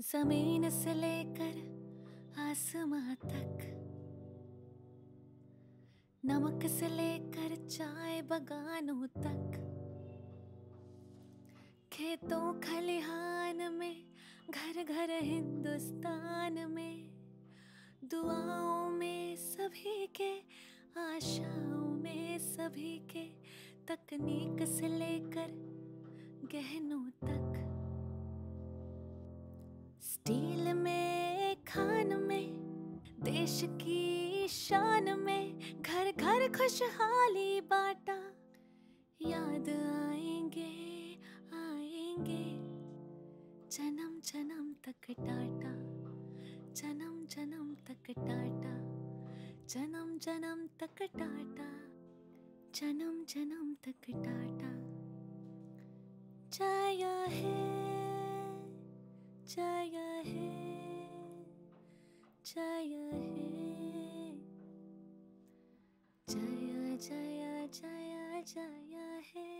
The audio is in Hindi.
ज़मीन से लेकर आसमां तक। नमक से लेकर चाय बगानों तक। खेतों खलिहान में घर घर हिंदुस्तान में, दुआओं में सभी के, आशाओं में सभी के तकनीक से लेकर गहनों तक। स्टील में, खान में, देश की शान में घर घर खुशहाली बाटा। याद आएँगे आएँगे। जन्म जन्म तक टाटा। जन्म जन्म तक टाटा। जन्म जन्म तक टाटा। जन्म जन्म तक टाटा। जाया है, जय है जय है जया जय जय जय है।